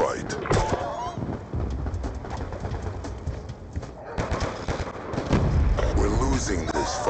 fight. We're losing this fight.